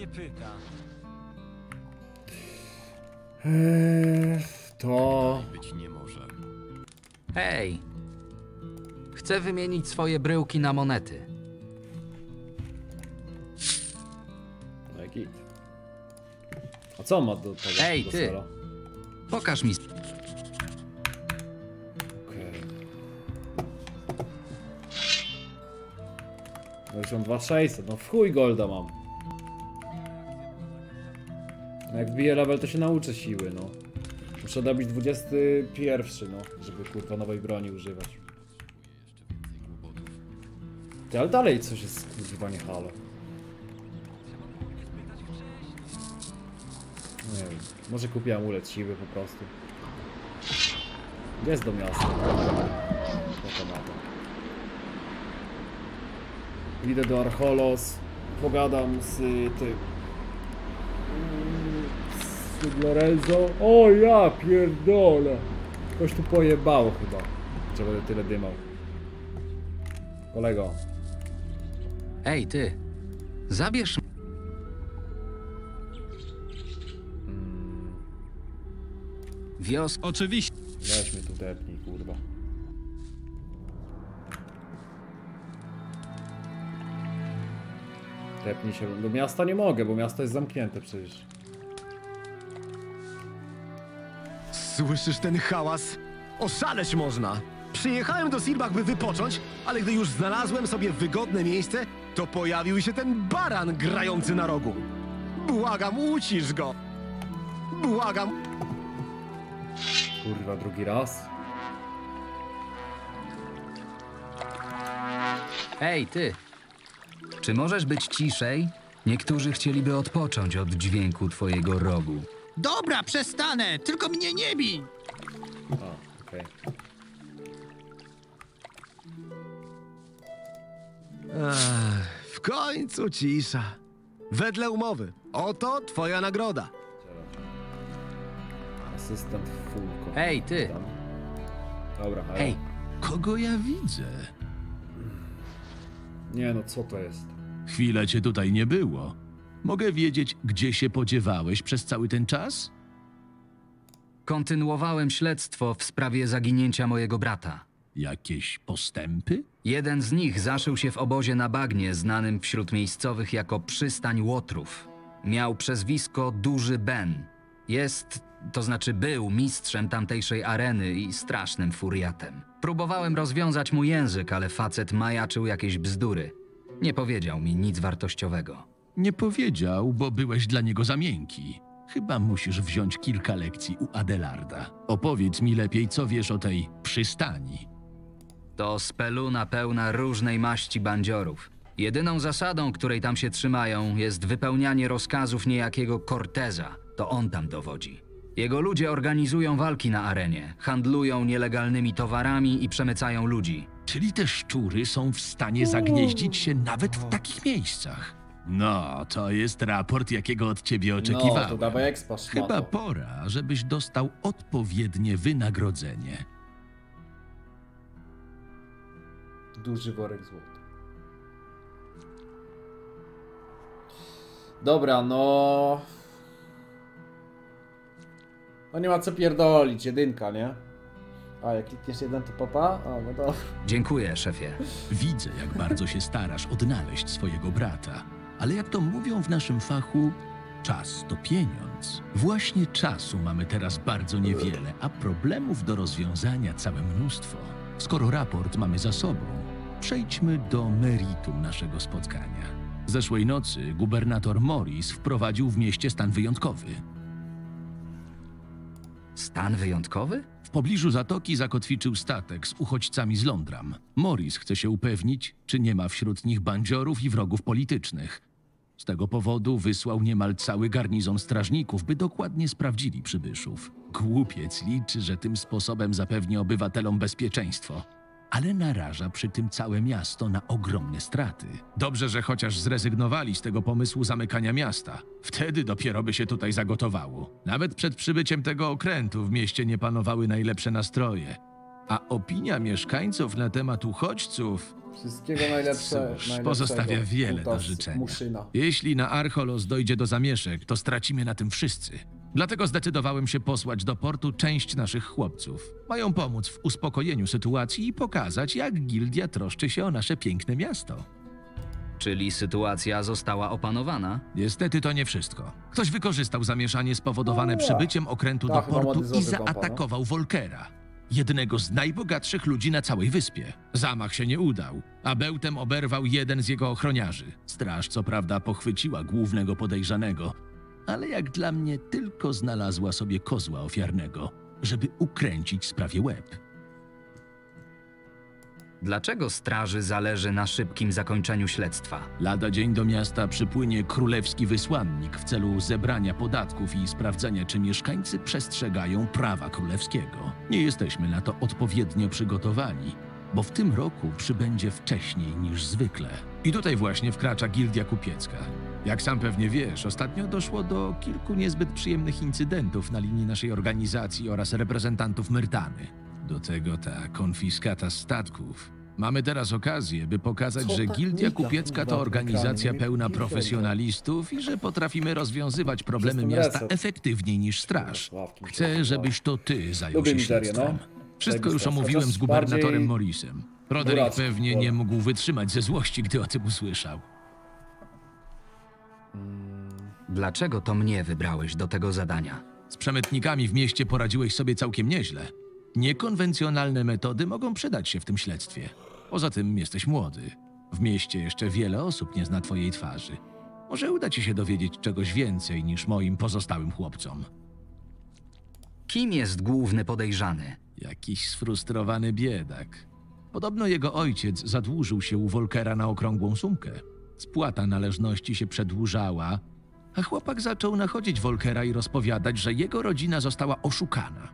nie pyta. Eee, to... Być nie może. Hej! Chcę wymienić swoje bryłki na monety. No i git. A co ma do tego? Ej, do ty. sera? Pokaż mi. Okej. No już mam 2600, no w chuj golda mam. No jak wbiję level to się nauczę siły, no. Muszę dobić 21, no, żeby kurwa nowej broni używać. Ty, ale dalej coś jest kurwa nie halo. Nie wiem, może kupię amulet siły po prostu. Jest do miasta? Idę do Archolos, pogadam z tym... Z Lorenzo. O ja pierdolę! Ktoś tu pojebało chyba, że będę tyle dymał. Kolego, Ej, ty! Zabierz. Wios. Oczywiście. weź mnie tu tepnij, kurwa. Tepnij się, do miasta nie mogę, bo miasto jest zamknięte przecież. Słyszysz ten hałas? Oszaleć można! Przyjechałem do Sirbach, by wypocząć, ale gdy już znalazłem sobie wygodne miejsce, to pojawił się ten baran grający na rogu. Błagam, ucisz go! Błagam! Kurwa, drugi raz? Ej, ty! Czy możesz być ciszej? Niektórzy chcieliby odpocząć od dźwięku twojego rogu. Dobra, przestanę, tylko mnie nie bij. A, okej. Ech, w końcu cisza. Wedle umowy. Oto twoja nagroda. Asystent Fulko. Ej, ty! Tam. Dobra. Ej, Kogo ja widzę? Nie no, co to jest? Chwilę cię tutaj nie było. Mogę wiedzieć, gdzie się podziewałeś przez cały ten czas? kontynuowałem śledztwo w sprawie zaginięcia mojego brata. Jakieś postępy? Jeden z nich zaszył się w obozie na bagnie, znanym wśród miejscowych jako przystań Łotrów. Miał przezwisko Duży Ben. Jest, to znaczy był mistrzem tamtejszej areny i strasznym furiatem. Próbowałem rozwiązać mu język, ale facet majaczył jakieś bzdury. Nie powiedział mi nic wartościowego. Nie powiedział, bo byłeś dla niego za miękki. Chyba musisz wziąć kilka lekcji u Adelarda. Opowiedz mi lepiej, co wiesz o tej przystani. To speluna pełna różnej maści bandziorów. Jedyną zasadą, której tam się trzymają, jest wypełnianie rozkazów niejakiego Corteza. To on tam dowodzi. Jego ludzie organizują walki na arenie, handlują nielegalnymi towarami i przemycają ludzi. Czyli te szczury są w stanie zagnieździć się nawet w takich miejscach. No, to jest raport, jakiego od ciebie oczekiwałem. No, to dawaj szmato. Chyba pora, żebyś dostał odpowiednie wynagrodzenie. Duży worek złota. Dobra, no... No nie ma co pierdolić, jedynka, nie? A, jak klikniesz jeden, to papa? A, no dobra. Dziękuję, szefie. Widzę, jak bardzo się starasz odnaleźć swojego brata. Ale jak to mówią w naszym fachu, czas to pieniądz. Właśnie czasu mamy teraz bardzo niewiele, a problemów do rozwiązania całe mnóstwo. Skoro raport mamy za sobą, przejdźmy do meritum naszego spotkania. Zeszłej nocy gubernator Morris wprowadził w mieście stan wyjątkowy. Stan wyjątkowy? W pobliżu zatoki zakotwiczył statek z uchodźcami z Londram. Morris chce się upewnić, czy nie ma wśród nich bandziorów i wrogów politycznych. Z tego powodu wysłał niemal cały garnizon strażników, by dokładnie sprawdzili przybyszów. Głupiec liczy, że tym sposobem zapewni obywatelom bezpieczeństwo. Ale naraża przy tym całe miasto na ogromne straty. Dobrze, że chociaż zrezygnowali z tego pomysłu zamykania miasta. Wtedy dopiero by się tutaj zagotowało. Nawet przed przybyciem tego okrętu w mieście nie panowały najlepsze nastroje. A opinia mieszkańców na temat uchodźców Wszystkiego najlepsze, Cóż, najlepszego. pozostawia wiele do Kutas życzenia. Muszyna. Jeśli na Archolos dojdzie do zamieszek, to stracimy na tym wszyscy. Dlatego zdecydowałem się posłać do portu część naszych chłopców. Mają pomóc w uspokojeniu sytuacji i pokazać, jak gildia troszczy się o nasze piękne miasto. Czyli sytuacja została opanowana? Niestety to nie wszystko. Ktoś wykorzystał zamieszanie spowodowane przybyciem okrętu tak, do chyba portu i kompa, no. zaatakował Volkera, jednego z najbogatszych ludzi na całej wyspie. Zamach się nie udał, a bełtem oberwał jeden z jego ochroniarzy. Straż co prawda pochwyciła głównego podejrzanego, ale jak dla mnie tylko znalazła sobie kozła ofiarnego, żeby ukręcić sprawie łeb. Dlaczego straży zależy na szybkim zakończeniu śledztwa? Lada dzień do miasta przypłynie królewski wysłannik w celu zebrania podatków i sprawdzenia, czy mieszkańcy przestrzegają prawa królewskiego. Nie jesteśmy na to odpowiednio przygotowani, bo w tym roku przybędzie wcześniej niż zwykle. I tutaj właśnie wkracza Gildia Kupiecka. Jak sam pewnie wiesz, ostatnio doszło do kilku niezbyt przyjemnych incydentów na linii naszej organizacji oraz reprezentantów Myrtany. Do tego ta konfiskata statków. Mamy teraz okazję, by pokazać, Co że tak Gildia Kupiecka to organizacja pełna profesjonalistów i że potrafimy rozwiązywać problemy miasta efektywniej niż straż. Chcę, żebyś to ty zajął się no. śledztwem. Wszystko już omówiłem z gubernatorem Morrisem. Roderick pewnie nie mógł wytrzymać ze złości, gdy o tym usłyszał. Dlaczego to mnie wybrałeś do tego zadania? Z przemytnikami w mieście poradziłeś sobie całkiem nieźle. Niekonwencjonalne metody mogą przydać się w tym śledztwie. Poza tym jesteś młody. W mieście jeszcze wiele osób nie zna twojej twarzy. Może uda ci się dowiedzieć czegoś więcej niż moim pozostałym chłopcom. Kim jest główny podejrzany? Jakiś sfrustrowany biedak. Podobno jego ojciec zadłużył się u Volkera na okrągłą sumkę. Spłata należności się przedłużała, a chłopak zaczął nachodzić Volkera i rozpowiadać, że jego rodzina została oszukana.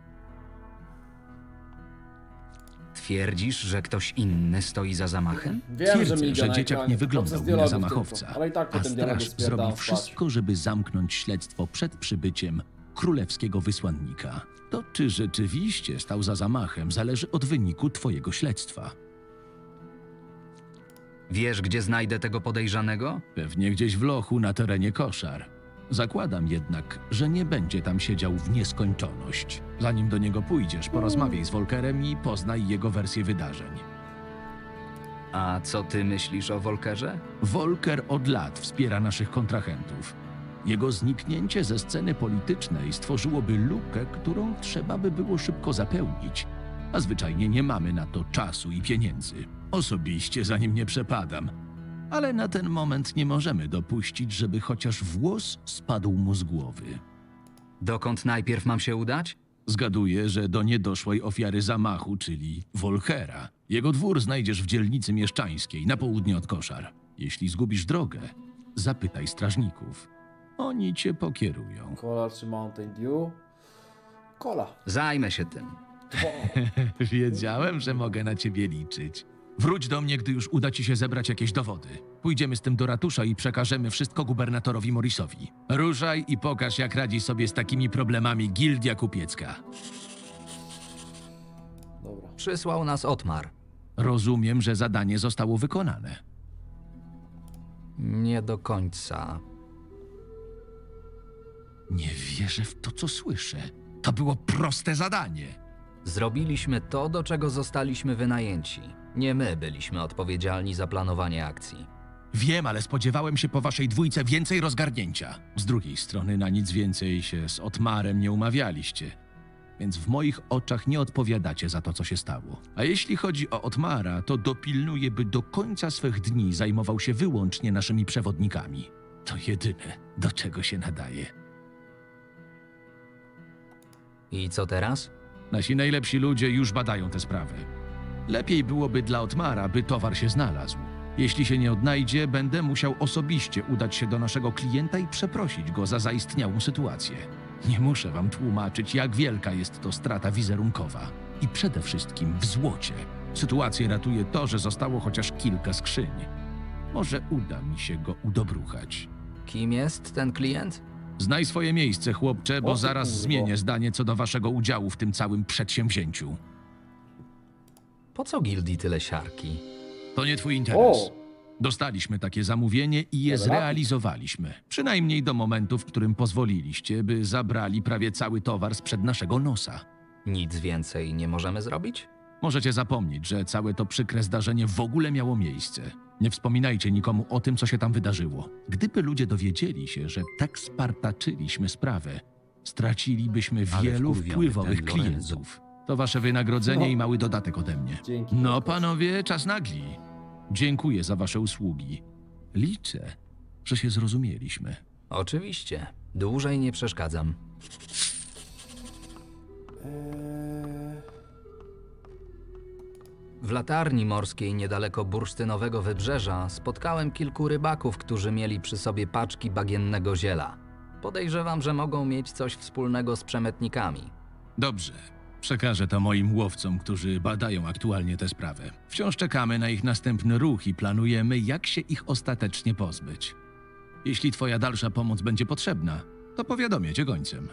Twierdzisz, że ktoś inny stoi za zamachem? Wiem, Twierdzę, miga że dzieciak nie wyglądał na zamachowca, tylko, Ale i tak a potem straż zrobi wszystko, żeby zamknąć śledztwo przed przybyciem królewskiego wysłannika. To, czy rzeczywiście stał za zamachem, zależy od wyniku twojego śledztwa. Wiesz, gdzie znajdę tego podejrzanego? Pewnie gdzieś w lochu na terenie koszar. Zakładam jednak, że nie będzie tam siedział w nieskończoność. Zanim do niego pójdziesz, porozmawiaj z Volkerem i poznaj jego wersję wydarzeń. A co ty myślisz o Volkerze? Volker od lat wspiera naszych kontrahentów. Jego zniknięcie ze sceny politycznej stworzyłoby lukę, którą trzeba by było szybko zapełnić, a zwyczajnie nie mamy na to czasu i pieniędzy. Osobiście za nim nie przepadam, ale na ten moment nie możemy dopuścić, żeby chociaż włos spadł mu z głowy. Dokąd najpierw mam się udać? Zgaduję, że do niedoszłej ofiary zamachu, czyli Volkera. Jego dwór znajdziesz w dzielnicy mieszczańskiej, na południe od koszar. Jeśli zgubisz drogę, zapytaj strażników. Oni cię pokierują. Cola czy Mountain Dew? Cola. Zajmę się tym. Wiedziałem, że mogę na ciebie liczyć. Wróć do mnie, gdy już uda ci się zebrać jakieś dowody. Pójdziemy z tym do ratusza i przekażemy wszystko gubernatorowi Morrisowi. Ruszaj i pokaż, jak radzi sobie z takimi problemami Gildia Kupiecka. Dobra. Przysłał nas Otmar. Rozumiem, że zadanie zostało wykonane. Nie do końca. Nie wierzę w to, co słyszę. To było proste zadanie. Zrobiliśmy to, do czego zostaliśmy wynajęci. Nie my byliśmy odpowiedzialni za planowanie akcji. Wiem, ale spodziewałem się po waszej dwójce więcej rozgarnięcia. Z drugiej strony na nic więcej się z Otmarem nie umawialiście. Więc w moich oczach nie odpowiadacie za to, co się stało. A jeśli chodzi o Otmara, to dopilnuję, by do końca swych dni zajmował się wyłącznie naszymi przewodnikami. To jedyne, do czego się nadaje. I co teraz? Nasi najlepsi ludzie już badają tę sprawę. Lepiej byłoby dla Otmara, by towar się znalazł. Jeśli się nie odnajdzie, będę musiał osobiście udać się do naszego klienta i przeprosić go za zaistniałą sytuację. Nie muszę wam tłumaczyć, jak wielka jest to strata wizerunkowa. I przede wszystkim w złocie. Sytuację ratuje to, że zostało chociaż kilka skrzyń. Może uda mi się go udobruchać. Kim jest ten klient? Znaj swoje miejsce, chłopcze, bo zaraz zmienię zdanie co do waszego udziału w tym całym przedsięwzięciu. Po co gildii tyle siarki? To nie twój interes. O! Dostaliśmy takie zamówienie i je zrealizowaliśmy. Przynajmniej do momentu, w którym pozwoliliście, by zabrali prawie cały towar sprzed naszego nosa. Nic więcej nie możemy zrobić? Możecie zapomnieć, że całe to przykre zdarzenie w ogóle miało miejsce. Nie wspominajcie nikomu o tym, co się tam wydarzyło. Gdyby ludzie dowiedzieli się, że tak spartaczyliśmy sprawę, stracilibyśmy Ale wielu wkurwiony wpływowych ten Lorenzo. klientów. To wasze wynagrodzenie No. i mały dodatek ode mnie. Dzięki. No, panowie, czas nagli. Dziękuję za wasze usługi. Liczę, że się zrozumieliśmy. Oczywiście. Dłużej nie przeszkadzam. W latarni morskiej niedaleko bursztynowego wybrzeża spotkałem kilku rybaków, którzy mieli przy sobie paczki bagiennego ziela. Podejrzewam, że mogą mieć coś wspólnego z przemytnikami. Dobrze. Przekażę to moim łowcom, którzy badają aktualnie tę sprawę. Wciąż czekamy na ich następny ruch i planujemy, jak się ich ostatecznie pozbyć. Jeśli twoja dalsza pomoc będzie potrzebna, to powiadomię cię gońcem.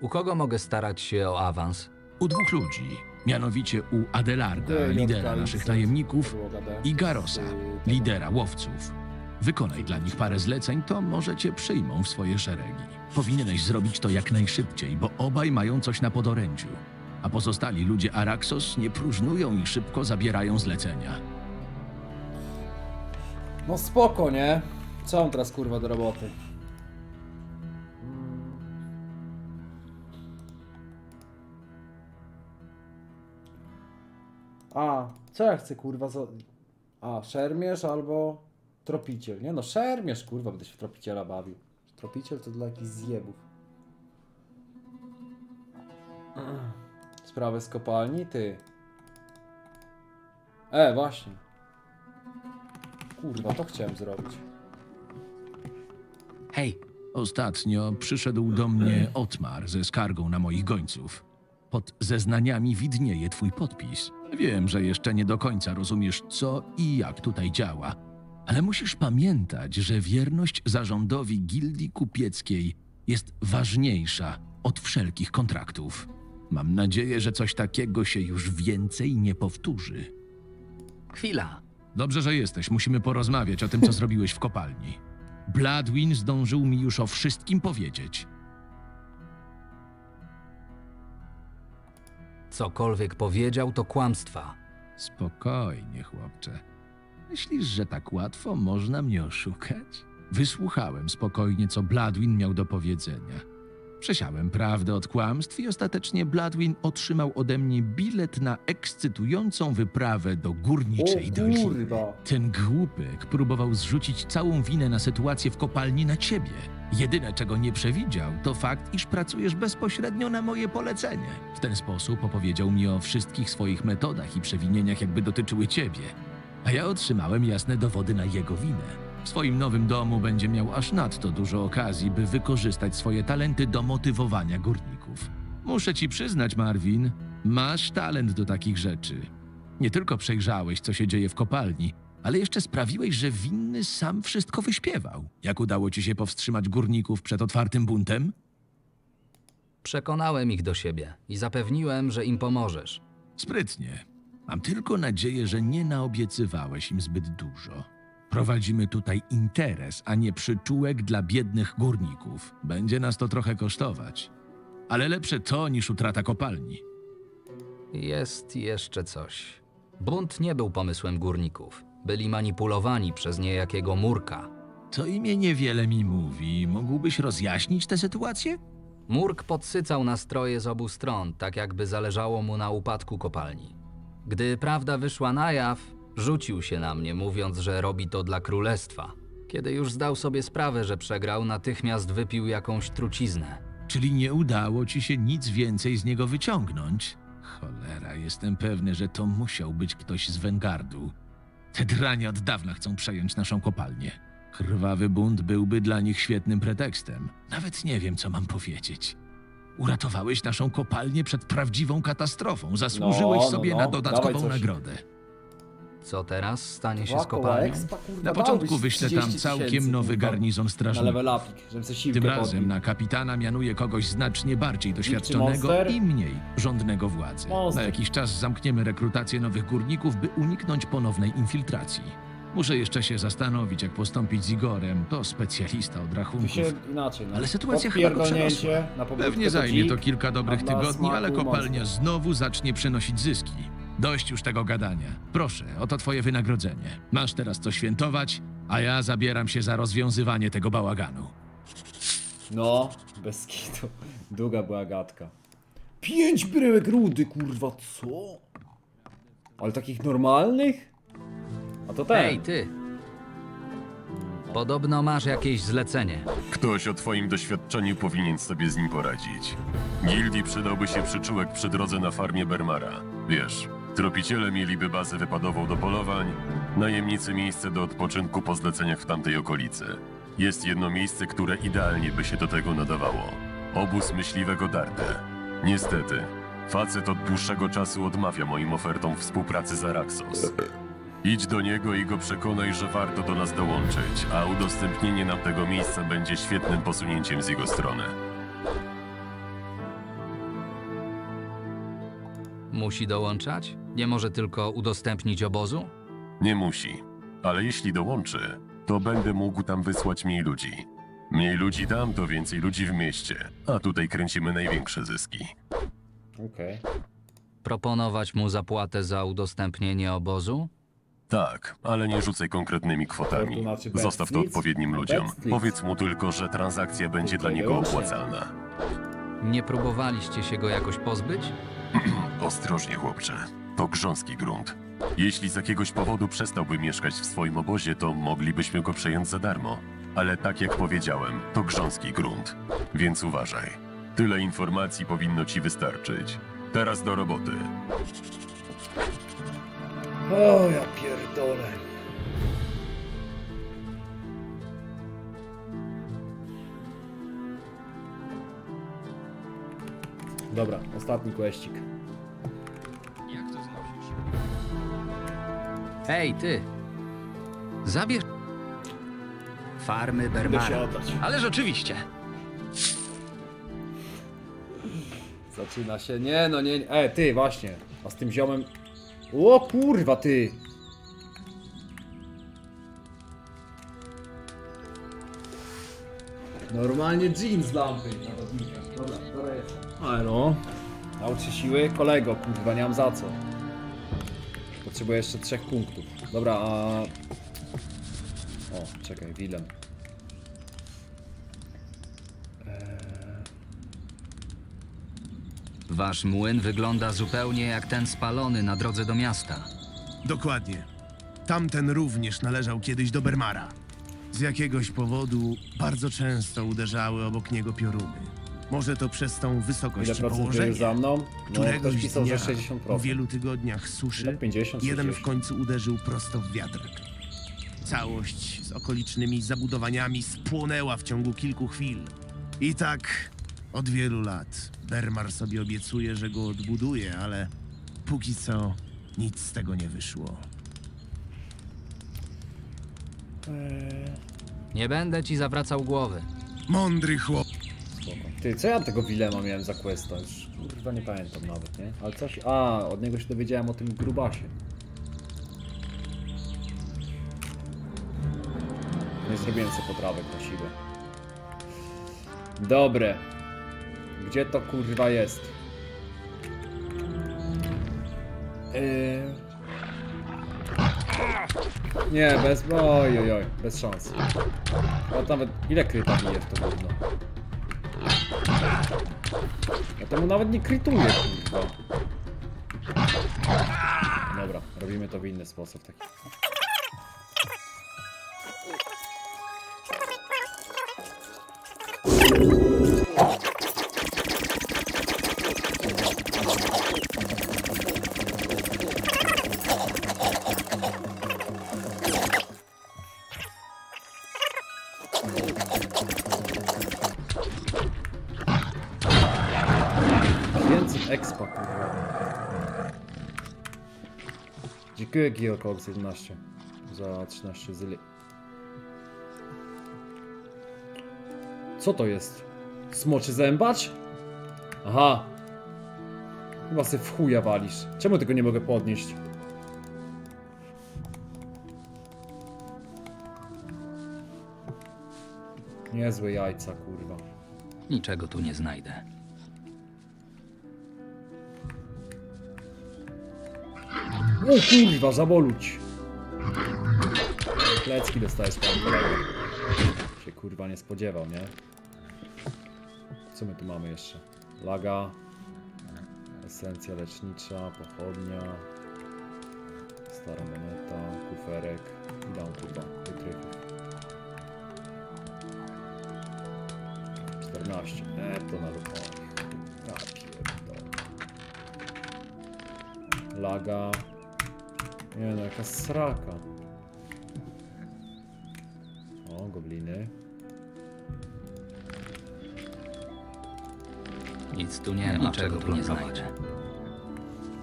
U kogo mogę starać się o awans? U dwóch ludzi, mianowicie u Adelarda, lidera naszych D. i Garosa, lidera łowców. Wykonaj dla nich parę zleceń, to może cię przyjmą w swoje szeregi. Powinieneś zrobić to jak najszybciej, bo obaj mają coś na podorędziu. A pozostali ludzie Araxos nie próżnują i szybko zabierają zlecenia. No spoko, nie? Co mam teraz kurwa do roboty? A, co ja chcę kurwa za... A, szermierz albo tropiciel. Nie no, szermierz kurwa, będę się w tropiciela bawił. Tropiciel to dla jakichś zjebów. Sprawę z kopalni, ty. E, właśnie. Kurwa, to chciałem zrobić. Hej, Ostatnio przyszedł do mnie Otmar ze skargą na moich gońców. Pod zeznaniami widnieje twój podpis. Wiem, że jeszcze nie do końca rozumiesz, co i jak tutaj działa, ale musisz pamiętać, że wierność zarządowi gildii kupieckiej jest ważniejsza od wszelkich kontraktów. Mam nadzieję, że coś takiego się już więcej nie powtórzy. chwila. Dobrze, że jesteś. Musimy porozmawiać o tym, co zrobiłeś w kopalni. Bladwin zdążył mi już o wszystkim powiedzieć. Cokolwiek powiedział, to kłamstwa. Spokojnie, chłopcze. Myślisz, że tak łatwo można mnie oszukać? Wysłuchałem spokojnie, co Bladwin miał do powiedzenia. Przesiałem prawdę od kłamstw i ostatecznie Bladwin otrzymał ode mnie bilet na ekscytującą wyprawę do górniczej O doliny. Ten głupek próbował zrzucić całą winę na sytuację w kopalni na ciebie. Jedyne, czego nie przewidział, to fakt, iż pracujesz bezpośrednio na moje polecenie. W ten sposób opowiedział mi o wszystkich swoich metodach i przewinieniach, jakby dotyczyły ciebie. A ja otrzymałem jasne dowody na jego winę. W swoim nowym domu będzie miał aż nadto dużo okazji, by wykorzystać swoje talenty do motywowania górników. Muszę ci przyznać, Marvin, masz talent do takich rzeczy. Nie tylko przejrzałeś, co się dzieje w kopalni, ale jeszcze sprawiłeś, że winny sam wszystko wyśpiewał. Jak udało ci się powstrzymać górników przed otwartym buntem? Przekonałem ich do siebie i zapewniłem, że im pomożesz. Sprytnie. Mam tylko nadzieję, że nie naobiecywałeś im zbyt dużo. Prowadzimy tutaj interes, a nie przyczółek dla biednych górników. Będzie nas to trochę kosztować. Ale lepsze to niż utrata kopalni. Jest jeszcze coś. Bunt nie był pomysłem górników. Byli manipulowani przez niejakiego Murka. To imię niewiele mi mówi. Mógłbyś rozjaśnić tę sytuację? Murk podsycał nastroje z obu stron, tak jakby zależało mu na upadku kopalni. Gdy prawda wyszła na jaw, rzucił się na mnie, mówiąc, że robi to dla królestwa. Kiedy już zdał sobie sprawę, że przegrał, natychmiast wypił jakąś truciznę. Czyli nie udało ci się nic więcej z niego wyciągnąć? Cholera, jestem pewny, że to musiał być ktoś z Wengardu. Te dranie od dawna chcą przejąć naszą kopalnię. Krwawy bunt byłby dla nich świetnym pretekstem. Nawet nie wiem, co mam powiedzieć. Uratowałeś naszą kopalnię przed prawdziwą katastrofą. Zasłużyłeś No, no, sobie no. na Dawaj dodatkową coś. nagrodę. Co teraz stanie się z kopalnią? Na początku wyślę tam 30 całkiem nowy garnizon Na strażników. level upik, żebym sobie siłkę Tym razem podbił. na kapitana mianuję kogoś znacznie bardziej doświadczonego Monster? i mniej żądnego władzy. Monster. Na jakiś czas zamkniemy rekrutację nowych górników, by uniknąć ponownej infiltracji. Muszę jeszcze się zastanowić, jak postąpić z Igorem. To specjalista od Tu rachunków. się inaczej, no. Ale sytuacja chyba go Podpierdolnięcie przerosła. na pobudkę Pewnie zajmie dzik, to kilka dobrych tygodni, ale kopalnia monster. znowu zacznie przynosić zyski. Dość już tego gadania. Proszę, oto twoje wynagrodzenie. Masz teraz co świętować, a ja zabieram się za rozwiązywanie tego bałaganu. No, bez kitu. Długa była gadka. Pięć bryłek rudy, kurwa, co? Ale takich normalnych? A to ten. Ej, ty! Podobno masz jakieś zlecenie. Ktoś o twoim doświadczeniu powinien sobie z nim poradzić. Gildii przydałby się przyczółek przy drodze na farmie Bermara. Wiesz, tropiciele mieliby bazę wypadową do polowań, najemnicy miejsce do odpoczynku po zleceniach w tamtej okolicy. Jest jedno miejsce, które idealnie by się do tego nadawało. Obóz myśliwego Darte. Niestety, facet od dłuższego czasu odmawia moim ofertom współpracy z Araxos. Idź do niego i go przekonaj, że warto do nas dołączyć, a udostępnienie nam tego miejsca będzie świetnym posunięciem z jego strony. Musi dołączać? Nie może tylko udostępnić obozu? Nie musi, ale jeśli dołączy, to będę mógł tam wysłać mniej ludzi. Mniej ludzi tam, to więcej ludzi w mieście, a tutaj kręcimy największe zyski. Okej. Proponować mu zapłatę za udostępnienie obozu? Tak, ale nie rzucaj konkretnymi kwotami. Zostaw to odpowiednim ludziom. Powiedz mu tylko, że transakcja będzie dla niego opłacalna. Nie próbowaliście się go jakoś pozbyć? Ostrożnie, chłopcze. To grząski grunt. Jeśli z jakiegoś powodu przestałby mieszkać w swoim obozie, to moglibyśmy go przejąć za darmo. Ale tak jak powiedziałem, to grząski grunt. Więc uważaj. Tyle informacji powinno ci wystarczyć. Teraz do roboty. O, ja pierdolę. Dobra, ostatni questik. Hej, ty! Zabierz... Farmy Bermara. oddać. Ależ oczywiście! Zaczyna się. Nie, no nie. E, ty, właśnie. A z tym ziomem. O kurwa, ty! Normalnie jeans z lampy. Dobra, dobra jest. Ale no. Naucz się siły? Kolego, kurwa, nie mam za co. Potrzebuję jeszcze trzech punktów. Dobra, a... O, czekaj, Willem. Wasz młyn wygląda zupełnie jak ten spalony na drodze do miasta. Dokładnie. Tamten również należał kiedyś do Bermara. Z jakiegoś powodu bardzo często uderzały obok niego pioruny. Może to przez tą wysokość Ile jest za mną? No, Któregoś pisał, że dnia, 60%. po wielu tygodniach suszy, No, 50, jeden w 60. końcu uderzył prosto w wiatrak. Całość z okolicznymi zabudowaniami spłonęła w ciągu kilku chwil. I tak od wielu lat. Bermar sobie obiecuje, że go odbuduje, ale póki co nic z tego nie wyszło. Nie będę ci zawracał głowy. Mądry chłop. Spoko. Ty, co ja tego Wilema miałem za questa? Już kurwa nie pamiętam nawet, nie? Ale coś... A, od niego się dowiedziałem o tym grubasie. Nie zrobiłem sobie potrawek na siłę. Dobre. Gdzie to kurwa jest? Yy... Nie, bez... Oj, oj, oj, bez szans. A nawet... Ile kryta bije w to gówno? Ja temu nawet nie krytuję, kurwa. Dobra, robimy to w inny sposób. Taki. Dziękuję Geocox 11 za 13 zyli. Co to jest? Smoczy zębacz? Aha. Chyba se w chuja walisz. Czemu tego nie mogę podnieść? Niezłe jajca, kurwa. Niczego tu nie znajdę. O kurwa, zaboluć. Plecki dostajesz pan kolego. Się kurwa nie spodziewał, nie? Co my tu mamy jeszcze? Laga. Esencja lecznicza, pochodnia. Stara moneta, kuferek. I dam kurwa, wytrychów. 14. E, to na pierdolę. Laga. Nie no, jaka sraka. O, gobliny. Nic tu nie ma, czego tu nie znajdę.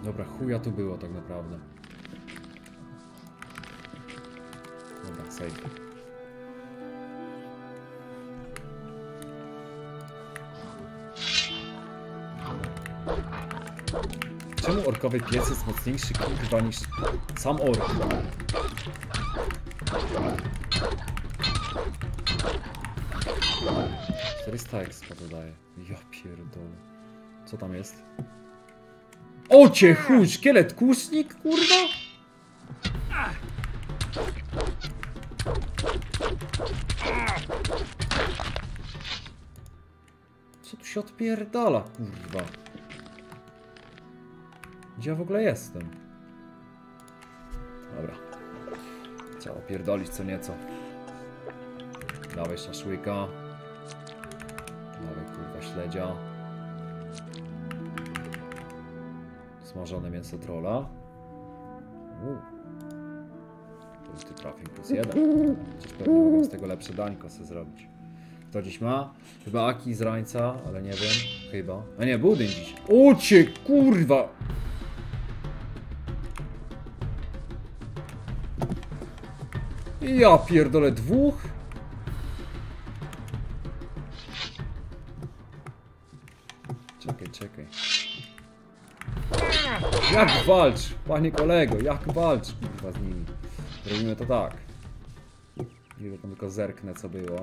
Dobra, chuja tu było tak naprawdę. Dobra, save. Orkowy pies jest mocniejszy kurwa niż sam ork? Czterysta expa dodaje. Ja pierdolę. Co tam jest? O cię chuj, szkielet kusznik, kurwa? Co tu się odpierdala, kurwa? Gdzie ja w ogóle jestem? Dobra. Trzeba opierdolić co nieco. Dawaj szaszłyka. Dawaj kurwa śledzia. Smażone mięso trolla. Uuu. Pusty trafił plus jeden. Chociaż pewnie mogę z tego lepsze dańko sobie zrobić. Kto dziś ma? Chyba Aki z rańca, ale nie wiem. Chyba. A nie, budyń dziś. O cię kurwa! Ja pierdolę dwóch? Czekaj, czekaj. Jak walcz, panie kolego, jak walcz, kurwa, z nimi. Robimy to tak. Ile tam tylko zerknę, co było.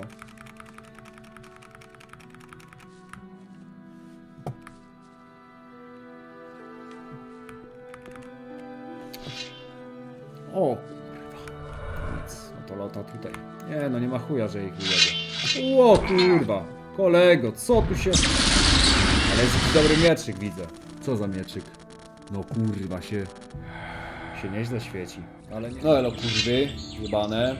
O, chuja, że ich wyjedzie. O, kurwa. Kolego, co tu się... Ale jest jakiś dobry mieczyk, widzę. Co za mieczyk? No kurwa, się... się nieźle świeci. Ale nie... No elo kurwy, jebane.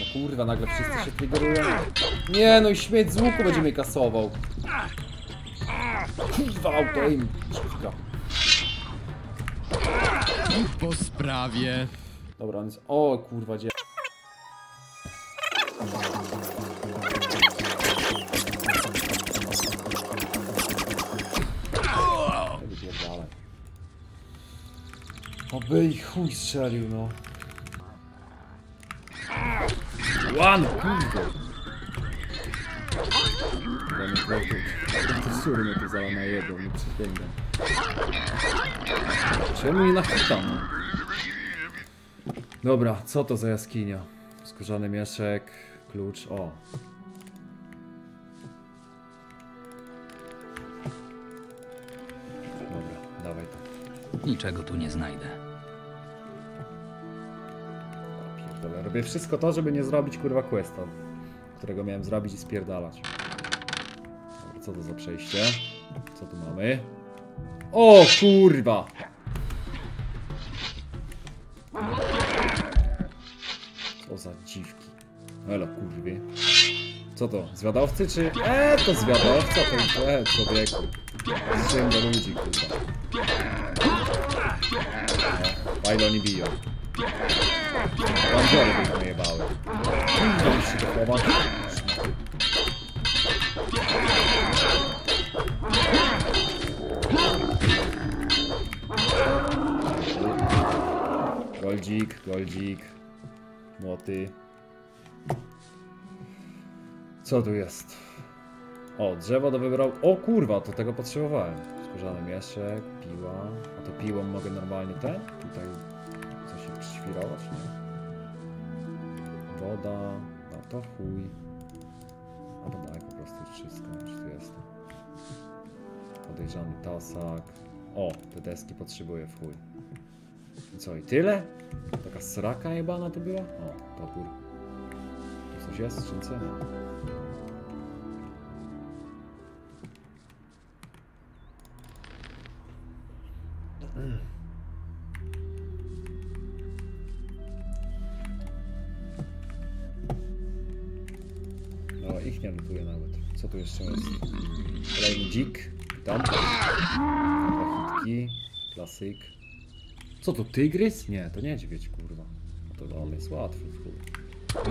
No kurwa, nagle wszyscy się triggerują. Nie no i śmieć z łuku będzie mnie kasował. Kurwa, auto im. Szybka. Po sprawie. Dobra, on jest... O kurwa, gdzie... Oby ich chuj strzelił, no. Łan, kurde. Damy kroku. Sury mnie tu zala na jedną, nie przysięgam. Czemu nie nachytam? Dobra, co to za jaskinia? Skórzany mieszek, klucz, o. Dobra, dawaj to. Niczego tu nie znajdę. Robię wszystko to, żeby nie zrobić kurwa questa, którego miałem zrobić i spierdalać. Dobra, co to za przejście? Co tu mamy? O kurwa! Co za dziwki. Elo kurwie. Co to? Zwiadowcy czy... Eee, to zwiadowca to... Eee, człowieku. Z czym do ludzi, kurwa. Fajnie oni biją. Bandziory. Kurwa, już się to chowa. Goldzik, goldzik. Młoty. Co tu jest? O, drzewo do wybrał. O kurwa, to tego potrzebowałem. Skórzany mieszek, piła. A to piłą mogę normalnie ten? Tutaj przyświrować, nie? Woda. No to chuj. Albo daj po prostu wszystko, już tu jest. Podejrzany tasak. O, te deski potrzebuję w chuj. I co, i tyle? Taka sraka jebana to była? O, topór. Tu coś jest w skrzynce? Klasyk. Co to, tygrys? Nie, to niedźwiedź, kurwa. To on jest łatwy w chuj. To.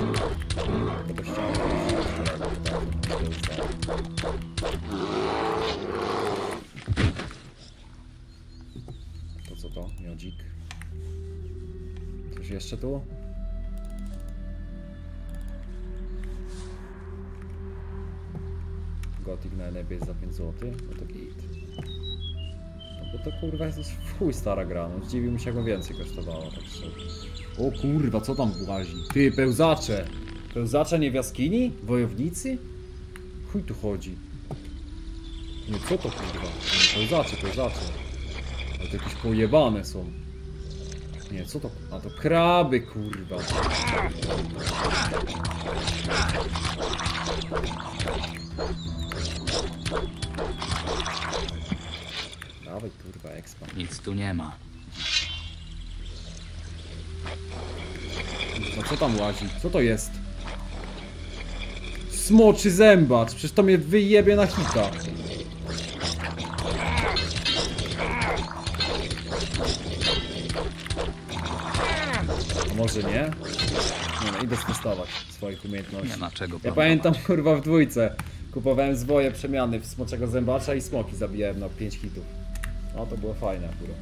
To co to? Miodzik. Coś jeszcze tu? Gothic najlepiej za 5 zł, no to git. Bo to kurwa jest w chuj stara gra, no zdziwił mi się jakby więcej kosztowała, tak szczerze. O kurwa, co tam łazi? Ty, pełzacze! Pełzacze nie w jaskini? Wojownicy? Chuj tu chodzi. Nie, co to kurwa? Nie, pełzacze, pełzacze. Ale to jakieś pojebane są. Nie, co to? A to kraby, kurwa. Dawaj, kurwa, expa. Nic tu nie ma. No co tam łazi? Co to jest? Smoczy zębacz! Przecież to mnie wyjebie na hita. A może nie? Nie no, idę stestować swoich umiejętności. Nie ma czego Ja planować. pamiętam kurwa w dwójce. Kupowałem zwoje przemiany w smoczego zębacza i smoki zabijałem na 5 hitów. No to było fajne akurat.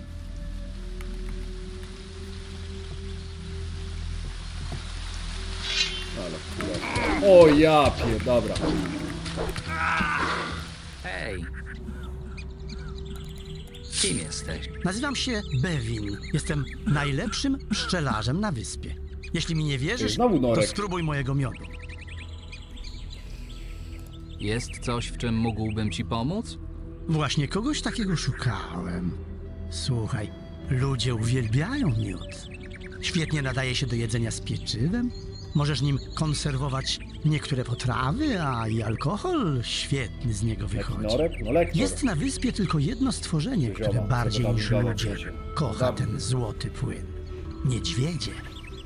Ale kurwa. O ja pier... dobra. Hej! Kim jesteś? Nazywam się Bevin. Jestem najlepszym pszczelarzem na wyspie. Jeśli mi nie wierzysz, Znowu to Norek. spróbuj mojego miodu. Jest coś, w czym mógłbym ci pomóc? Właśnie kogoś takiego szukałem. Słuchaj, ludzie uwielbiają miód. Świetnie nadaje się do jedzenia z pieczywem. Możesz nim konserwować niektóre potrawy, a i alkohol świetny z niego wychodzi. Norek? No lektor. Jest na wyspie tylko jedno stworzenie, które bardziej niż ludzie kocha ten złoty płyn. Niedźwiedzie.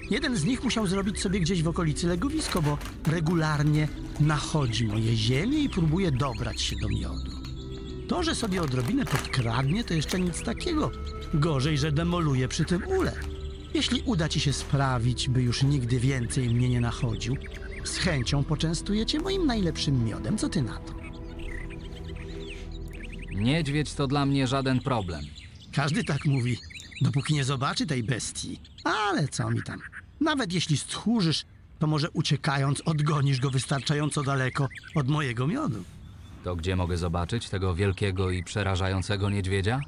Jeden z nich musiał zrobić sobie gdzieś w okolicy legowisko, bo regularnie nachodzi moje ziemię i próbuje dobrać się do miodu. To, że sobie odrobinę podkradnie, to jeszcze nic takiego. Gorzej, że demoluje przy tym ule. Jeśli uda ci się sprawić, by już nigdy więcej mnie nie nachodził, z chęcią poczęstujecie moim najlepszym miodem. Co ty na to? Niedźwiedź to dla mnie żaden problem. Każdy tak mówi, dopóki nie zobaczy tej bestii. Ale co mi tam? Nawet jeśli stchórzysz, to może uciekając odgonisz go wystarczająco daleko od mojego miodu. To gdzie mogę zobaczyć tego wielkiego i przerażającego niedźwiedzia?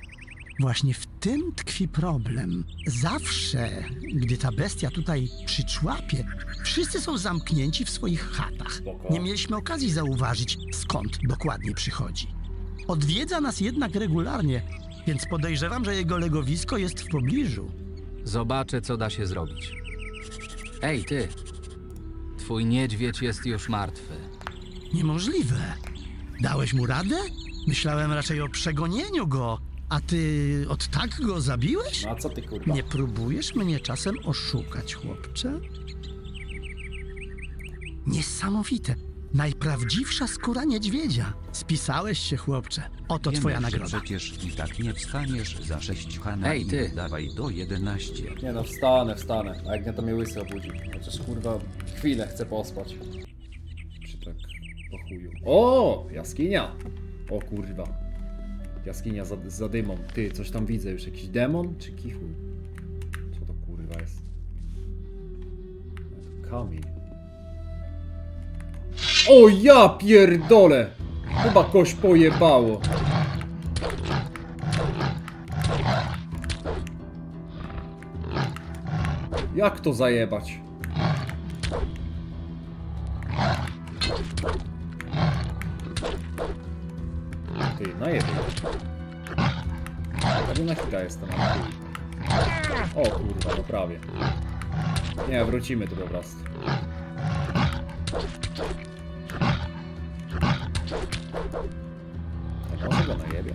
Właśnie w tym tkwi problem. Zawsze, gdy ta bestia tutaj przyczłapie, wszyscy są zamknięci w swoich chatach. Nie mieliśmy okazji zauważyć, skąd dokładnie przychodzi. Odwiedza nas jednak regularnie, więc podejrzewam, że jego legowisko jest w pobliżu. Zobaczę, co da się zrobić. Ej, ty! Twój niedźwiedź jest już martwy. Niemożliwe. Dałeś mu radę? Myślałem raczej o przegonieniu go. A ty od tak go zabiłeś? No a co ty kurwa? Nie próbujesz mnie czasem oszukać, chłopcze? Niesamowite. Najprawdziwsza skóra niedźwiedzia. Spisałeś się, chłopcze. Oto Wiemy, twoja że nagroda. Przecież i tak nie wstaniesz za 6 hana Ej, i ty. dawaj do 11. Nie no, wstanę, wstanę. A jak nie, to mnie łysy obudzi. Chociaż kurwa, chwilę chcę pospać. Po chuju. O! Jaskinia! O kurwa. Jaskinia za, za dymą. Ty, coś tam widzę już. Jakiś demon czy kichuj? Co to kurwa jest? kamień. O ja pierdolę! Chyba koś pojebało. Jak to zajebać? Prawie na hita jestem. O kurwa, no prawie. Nie, wrócimy tu po prostu. Tak może go najebie.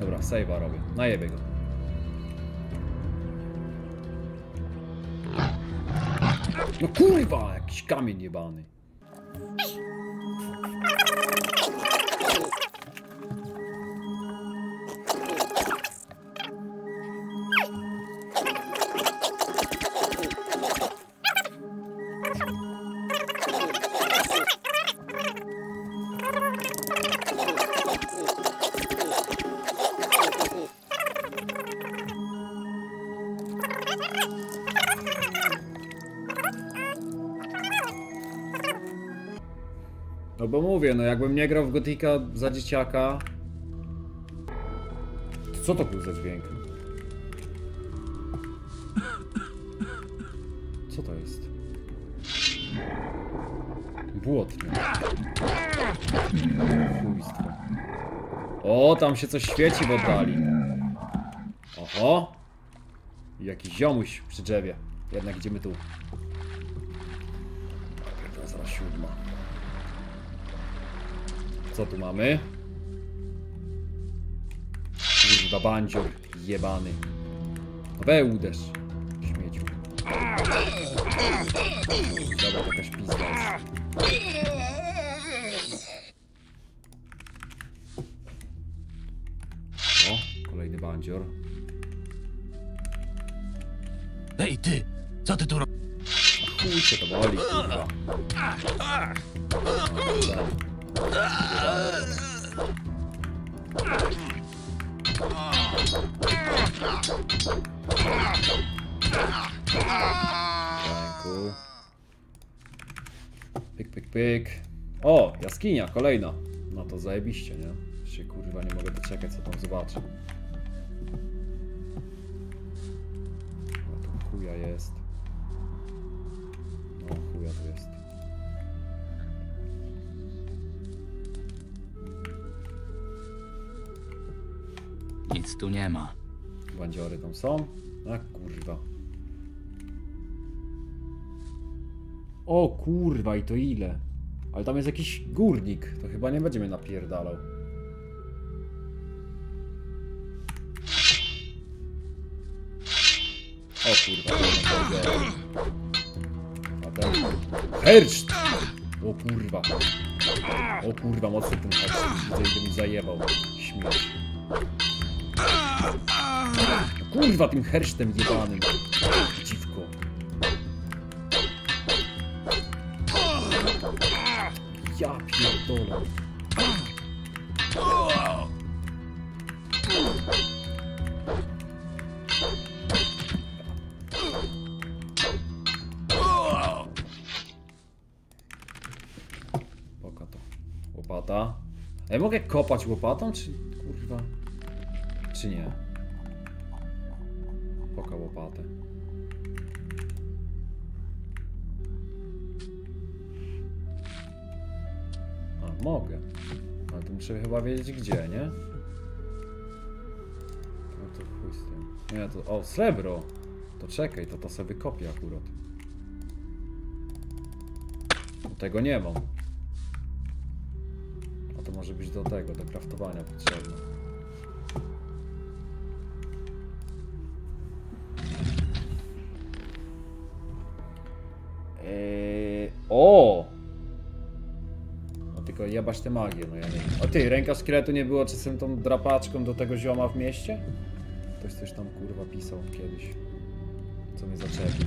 Dobra, save'a robię. Najebie go. Kurwa, jakiś kamień jebany. No bo mówię, no jakbym nie grał w Gotika za dzieciaka... To co to był za dźwięk? Co to jest? Błotnie. Chujstwo. O, tam się coś świeci w oddali. Oho. Jakiś ziomuś przy drzewie. Jednak idziemy tu. Zaraz siódma. Co tu mamy? Kurwa bandzior jebany. We uderz, śmieciu. Dobra, jakaś pizda. O, kolejny bandzior. Ej, ty! Co ty tu robisz? Chuj cię to boli, kurwa. Ręku. Pyk, pyk, pyk. O, jaskinia, kolejna. No to zajebiście, nie? Się kurwa nie mogę doczekać, co tam zobaczę. No tu chuja jest. No chuja tu jest. Nic tu nie ma. Bandziory tam są? A kurwa. O kurwa i to ile? Ale tam jest jakiś górnik, to chyba nie będzie mnie napierdalał. O kurwa. A ten... Herszt! O kurwa. O kurwa, mocno ten herszt. Widzę, mi zajebał. Śmiech. Kurwa tym hersztem jebanym. Dziwko. Ja pierdolę. Poka to. Łopata. Ja mogę kopać łopatą, czy? Czy nie? Poka łopatę. A, mogę. Ale to muszę chyba wiedzieć gdzie, nie? No to chuj z tym. Nie, to... O, srebro! To czekaj, to to sobie wykopię akurat. Tego nie mam. A to może być do tego, do kraftowania potrzebne. Eee, o! No tylko jebać tę magię, no ja nie O ty, ręka szkieletu nie było czasem tą drapaczką do tego zioma w mieście? Ktoś coś tam kurwa pisał kiedyś. Co mnie zaczepi.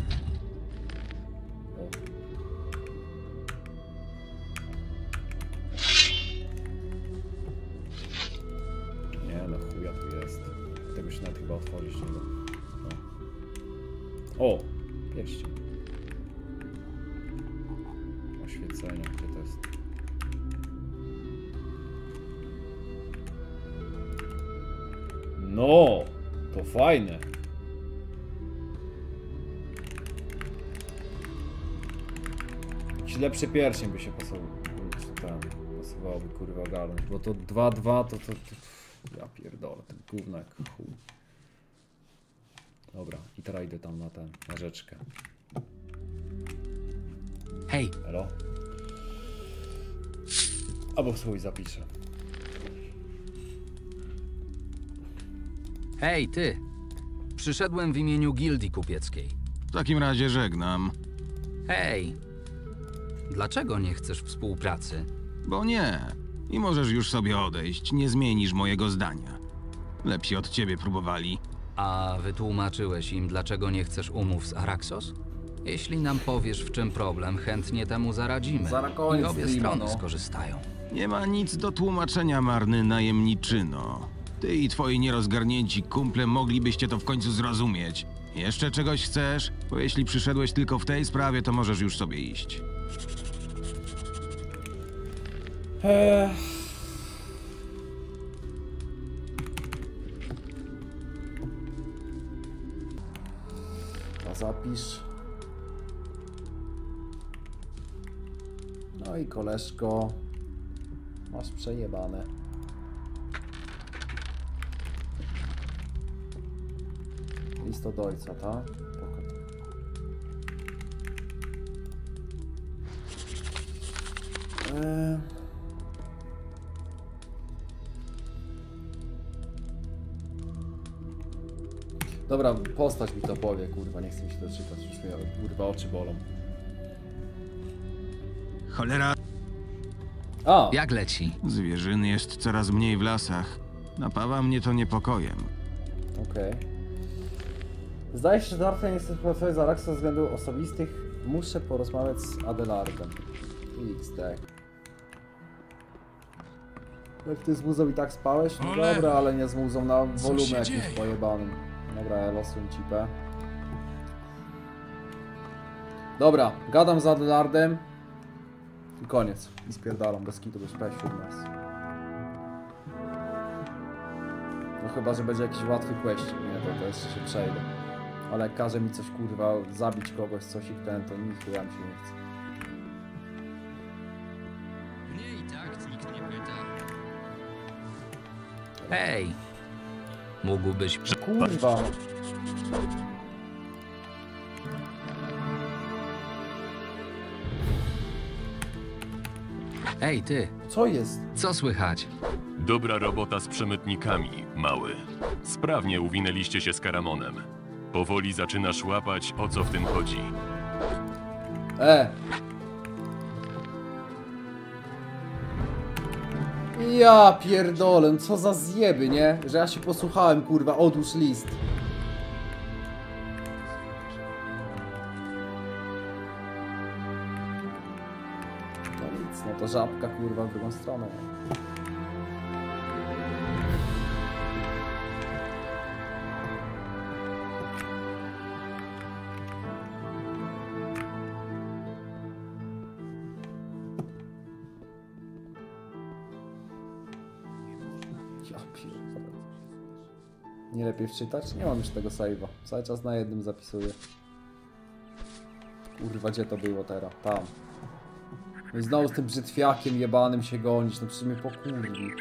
Lepszy pierścień by się pasował. Tam pasowałoby kurwa ogarnąć, bo to 2-2 to, to, to... Ja pierdolę, to gówno jak chuj. Dobra, i teraz idę tam na tę, na rzeczkę. Hej, Elo? Albo swój zapiszę. hej, ty! Przyszedłem w imieniu gildii kupieckiej. W takim razie żegnam. Hej! Dlaczego nie chcesz współpracy? Bo nie. I możesz już sobie odejść, nie zmienisz mojego zdania. Lepsi od ciebie próbowali. A wytłumaczyłeś im, dlaczego nie chcesz umów z Araxos? Jeśli nam powiesz, w czym problem, chętnie temu zaradzimy. Koniec I obie streama, strony no. skorzystają. Nie ma nic do tłumaczenia, marny najemniczyno. Ty i twoi nierozgarnięci kumple moglibyście to w końcu zrozumieć. Jeszcze czegoś chcesz? Bo jeśli przyszedłeś tylko w tej sprawie, to możesz już sobie iść. Eee. Zapisz. No i koleżko, masz przejebane. List od ojca, tak? Eee. Dobra, postać mi to powie, kurwa, nie chcę mi się doczytać, już mnie, kurwa, oczy bolą. Cholera, A! Jak leci? zwierzyny jest coraz mniej w lasach. Napawa mnie to niepokojem. Okej. Zdaje się, że Darfia nie chce współpracować z Araxą ze względów osobistych. Muszę porozmawiać z Adelardem. XD. Jak ty z muzą i tak spałeś? No dobra, ale nie z muzą na wolumie jakimś pojebanym. Dobra, ja losuję cipę. Dobra, gadam z Adelardem. I koniec. I spierdalam, bez kitu, bez P wśród nas. No chyba, że będzie jakiś łatwy quest, nie, to, jeszcze się przejdę. Ale jak każe mi coś kurwa, zabić kogoś, coś i ten, to nic chuja mi się nie chce. Hej! Mógłbyś... Kurwa! Hej, ty! Co jest? Co słychać? Dobra robota z przemytnikami, mały. Sprawnie uwinęliście się z Karamonem. Powoli zaczynasz łapać, o co w tym chodzi. E! Ja pierdolę, co za zjeby, nie? Że ja się posłuchałem, kurwa, odłóż list. No nic, no to żabka, kurwa, w drugą stronę. Nie lepiej wczytać? Nie mam już tego save'a. Cały czas na jednym zapisuję. Kurwa, gdzie to było teraz? Tam. No i znowu z tym brzytwiakiem jebanym się gonić, no przecież mnie pokurwi.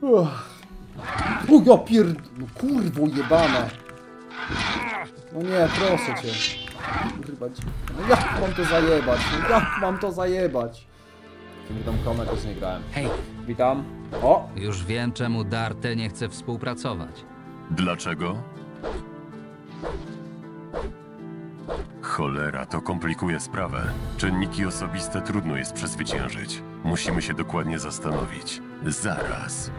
Uff. O ja pierd... No kurwo jebana. No nie, proszę cię. Kurwa, no jak mam to zajebać? No jak mam to zajebać? Kingdom Come też nie grałem. Hej, Witam. O! już wiem, czemu Darte nie chce współpracować. Dlaczego? Cholera, to komplikuje sprawę. Czynniki osobiste trudno jest przezwyciężyć. Musimy się dokładnie zastanowić. Zaraz.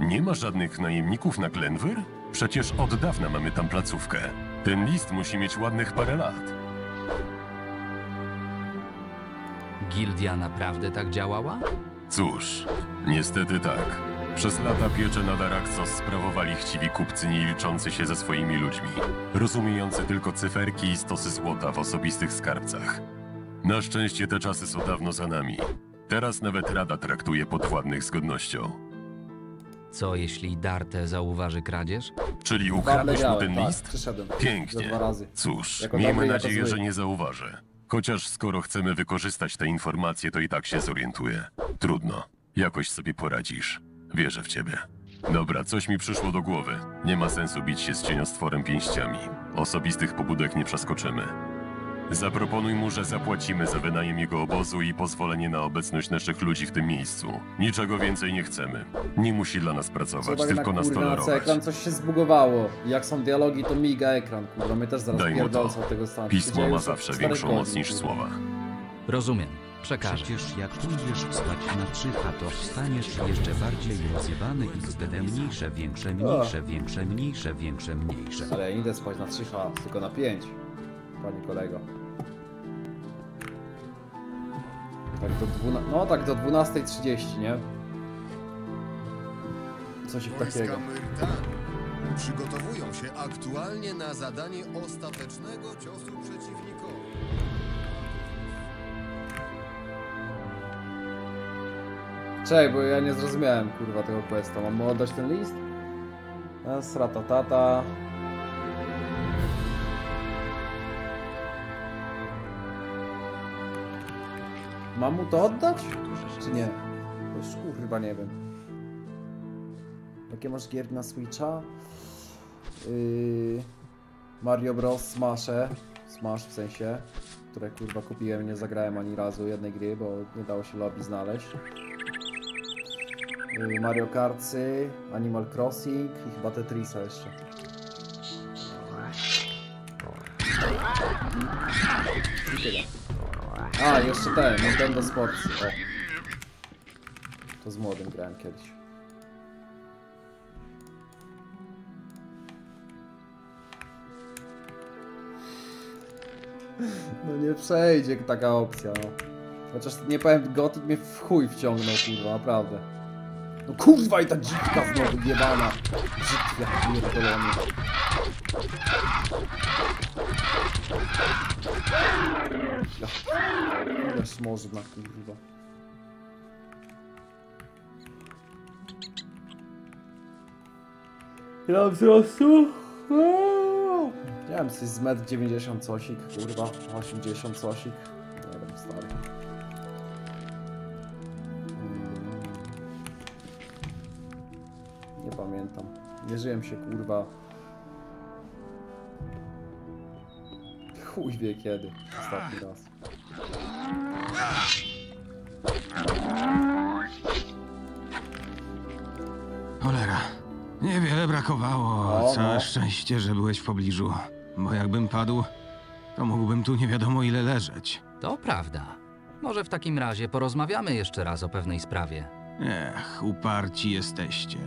Nie ma żadnych najemników na Glenwyr? Przecież od dawna mamy tam placówkę. Ten list musi mieć ładnych parę lat. Gildia naprawdę tak działała? Cóż, niestety tak. Przez lata pieczę nad Araxos sprawowali chciwi kupcy nie liczący się ze swoimi ludźmi, rozumiejący tylko cyferki i stosy złota w osobistych skarbcach. Na szczęście te czasy są dawno za nami. Teraz nawet Rada traktuje podwładnych z godnością. Co jeśli Darte zauważy kradzież? Czyli ukradłeś mu ten tak, list? przyszedłem. Pięknie. Dwa razy. Cóż, Jako miejmy dobry, nadzieję, że nie zauważy. Chociaż skoro chcemy wykorzystać te informacje, to i tak się zorientuje. Trudno. Jakoś sobie poradzisz. Wierzę w ciebie. Dobra, coś mi przyszło do głowy. Nie ma sensu bić się z cieniostworem pięściami. Osobistych pobudek nie przeskoczymy. Zaproponuj mu, że zapłacimy za wynajem jego obozu i pozwolenie na obecność naszych ludzi w tym miejscu. Niczego więcej nie chcemy. Nie musi dla nas pracować, Zobacz, tylko na, nas kurwa, na co tolerować. ekran coś się zbugowało. Jak są dialogi, to miga ekran, kurwa. My też zaraz Daj mu to. od tego stanu. Pismo ma zawsze większą godzin, moc niż kurwa. słowa. Rozumiem. Przekażę. Przecież jak pójdziesz spać na trzycha, to wstaniesz jeszcze bardziej rozjebany i zbędne mniejsze, większe, mniejsze, większe, mniejsze, większe, mniejsze. Ale ja nie idę spać na 3H, tylko na 5. Panie kolego. Tak do 12, no tak do 12.30, nie? Coś takiego. Przygotowują się aktualnie na zadanie ostatecznego ciosu przeciwnikowi. Czekaj, bo ja nie zrozumiałem kurwa tego questa. Mam mu oddać ten list? Raz, ratatata. Mam mu to oddać? Czy nie? To już kurwa nie wiem. Jakie masz gier na Switcha? Yy, Mario Bros. Smasze. Smash w sensie. Które kurwa kupiłem, nie zagrałem ani razu jednej gry, bo nie dało się lobby znaleźć. Yy, Mario Kartsy, Animal Crossing i chyba Tetrisa jeszcze. I tyle. A, jeszcze ten, Nintendo Sports. O. To z młodym grałem kiedyś. No nie przejdzie taka opcja, no. Chociaż nie powiem, Gothic mnie w chuj wciągnął, kurwa, naprawdę. No kurwa i ta dziwka znowu jebana. Brzydkia pierdolony. Ja, ileż można, kurwa. Ja wzrostu? Nie wiem, coś z metr 90 cosik, kurwa, 80 cosik. Mierzyłem się, kurwa. Chuj wie kiedy. Ostatni raz. Cholera. Niewiele brakowało. O, Całe no. szczęście, że byłeś w pobliżu. Bo jakbym padł, to mógłbym tu nie wiadomo ile leżeć. To prawda. Może w takim razie porozmawiamy jeszcze raz o pewnej sprawie. Ech, uparci jesteście.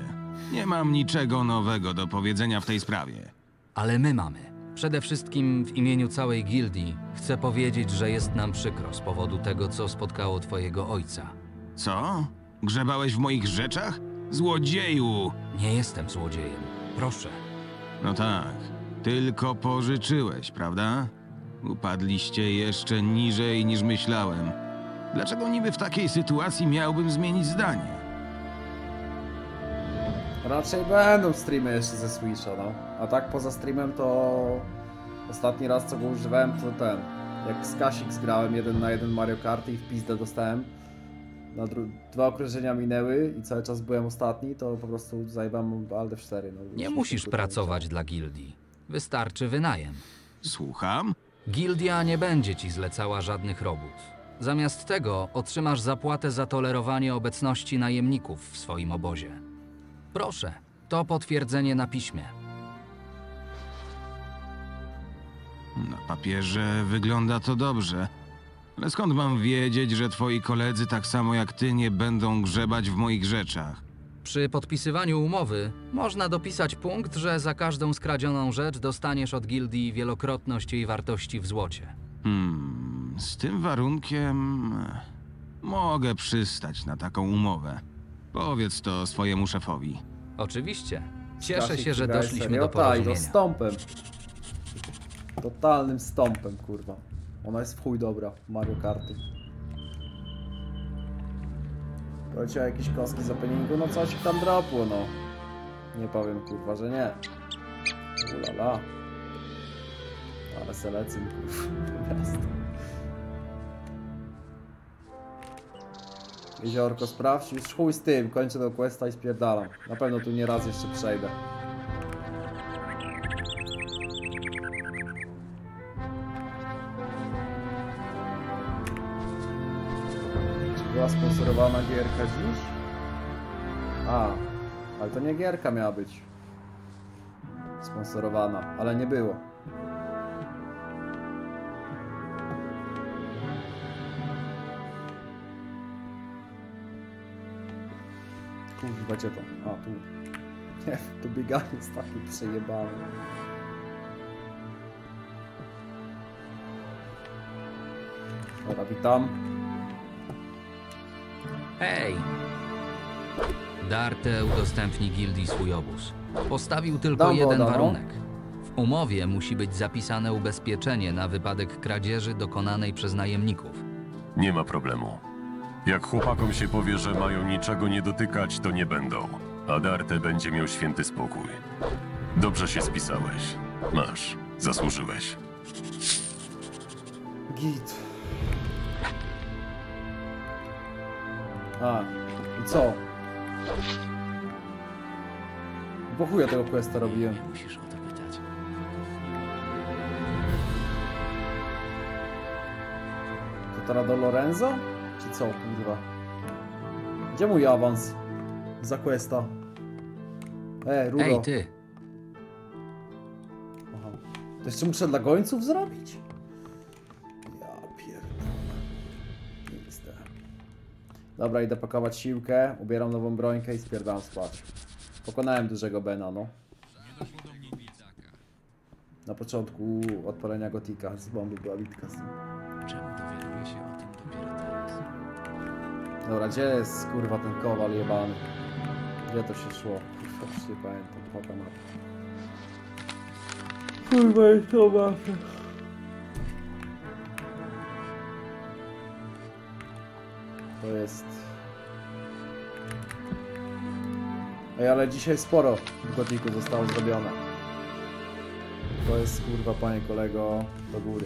Nie mam niczego nowego do powiedzenia w tej sprawie. Ale my mamy. Przede wszystkim w imieniu całej gildii chcę powiedzieć, że jest nam przykro z powodu tego, co spotkało twojego ojca. Co? Grzebałeś w moich rzeczach? Złodzieju! Nie jestem złodziejem. Proszę. No tak, tylko pożyczyłeś, prawda? Upadliście jeszcze niżej niż myślałem. Dlaczego niby w takiej sytuacji miałbym zmienić zdanie? Raczej będą streamy jeszcze ze Switcha, no. A tak poza streamem to... Ostatni raz co go używałem to ten... Jak z Kasik zgrałem jeden na jeden Mario Kart i w pizdę dostałem. Na dru- dwa okrążenia minęły i cały czas byłem ostatni, to po prostu zajebałem Aldę w 4. No, Nie musisz pracować dla gildii. Wystarczy wynajem. Słucham? Gildia nie będzie ci zlecała żadnych robót. Zamiast tego otrzymasz zapłatę za tolerowanie obecności najemników w swoim obozie. Proszę, to potwierdzenie na piśmie. Na papierze wygląda to dobrze. Ale skąd mam wiedzieć, że twoi koledzy tak samo jak ty nie będą grzebać w moich rzeczach? Przy podpisywaniu umowy można dopisać punkt, że za każdą skradzioną rzecz dostaniesz od gildii wielokrotność jej wartości w złocie. Hmm, z tym warunkiem mogę przystać na taką umowę. Powiedz to swojemu szefowi. Oczywiście. Cieszę się, że doszliśmy do Tak, i to porozumienia. stąpem. Totalnym stąpem, kurwa. Ona jest w chuj dobra, Mario Karty. Poleciał jakieś kostki z openingu, no coś tam dropło, no. Nie powiem, kurwa, że nie. Ulala. Ale selecyn, kurwa. Jasne. Jeziorko sprawdź, już chuj z tym, kończę do questa i spierdalam. Na pewno tu nie raz jeszcze przejdę. Była sponsorowana gierka dziś? A, ale to nie gierka miała być. Sponsorowana, ale nie było. Kurwa, gdzie to? A, tu. Nie, to bieganie jest takie przejebane. Dobra, witam. Hej! Darte udostępni gildii swój obóz. Postawił tylko Dam jeden woda, no. warunek. W umowie musi być zapisane ubezpieczenie na wypadek kradzieży dokonanej przez najemników. Nie ma problemu. Jak chłopakom się powie, że mają niczego nie dotykać, to nie będą. A Darte będzie miał święty spokój. Dobrze się spisałeś. Masz. Zasłużyłeś. Git. A, i co? Po chuja tego questa robiłem. musisz o to pytać. To teraz do Lorenzo? Czy co, kurwa? Gdzie mój awans? Za questa. E, Rudo. Ej, ty! Aha. To jeszcze muszę dla gońców zrobić? Ja pierdolę. Pizdę. Dobra, idę pakować siłkę, ubieram nową brońkę i spierdam spać. Pokonałem dużego Bena, no. Na początku odpalenia Gotika z bomby była bitka z nim. Dobra, gdzie jest kurwa ten kowal jebany? Gdzie to się szło? Już nie pamiętam. Poka ma. Kurwa, jest to mafia. To jest... Ej, ale dzisiaj sporo w Gotiku zostało zrobione. To jest kurwa, panie kolego, do góry.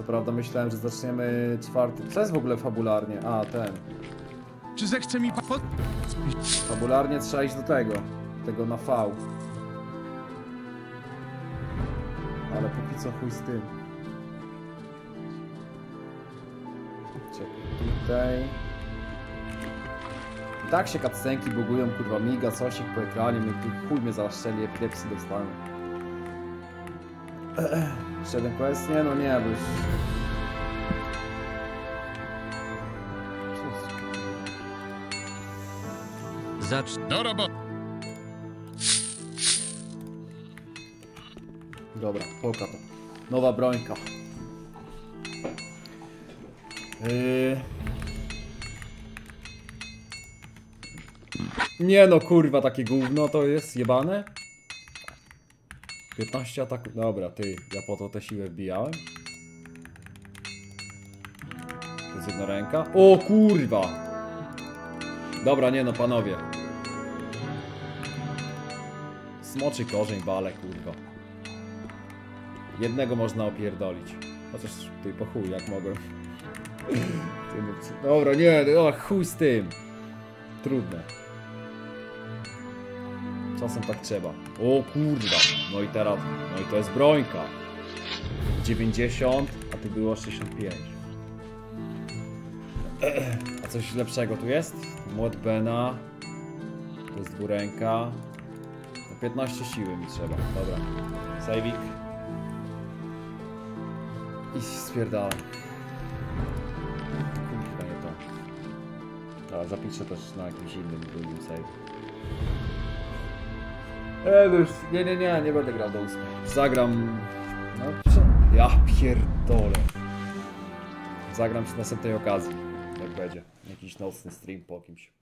Co prawda myślałem, że zaczniemy czwarty. Co jest w ogóle fabularnie? A, ten. Czy zechce mi pod... Fabularnie trzeba iść do tego. Tego na V. Ale póki co chuj z tym. Czekaj, tutaj. I tak się cutscenki bugują, kurwa, miga, cosik po ekranie, tu chuj mnie zaraz strzeli, epilepsji dostanę. Jeszcze jeden quest? Nie, no nie, bo już... Zacz... Do roboty! Dobra, poka to. Nowa brońka. Yy... Nie no kurwa, takie gówno to jest jebane. 15 ataków. Dobra, ty, ja po to tę siłę wbijałem. To jest jedna ręka. O kurwa! Dobra, nie no panowie. Smoczy korzeń wale, kurwa. Jednego można opierdolić. Chociaż ty po chuj, jak mogłem. Dobra, nie, o, chuj z tym. Trudne. Czasem tak trzeba. O kurwa. No i teraz, no i to jest brońka. 90, a tu było 65. A coś lepszego tu jest? Młot Bena. To jest dwuręka. No 15 siły mi trzeba. Dobra. Sajwik. I spierdalam. Kurwa, nie to. A zapiszę też na jakimś innym drugim save. E, już, nie, nie, nie, nie będę grał do ósmej. Zagram... No? Ja pierdolę. Zagram przy następnej okazji, jak będzie. Jakiś nocny stream po kimś.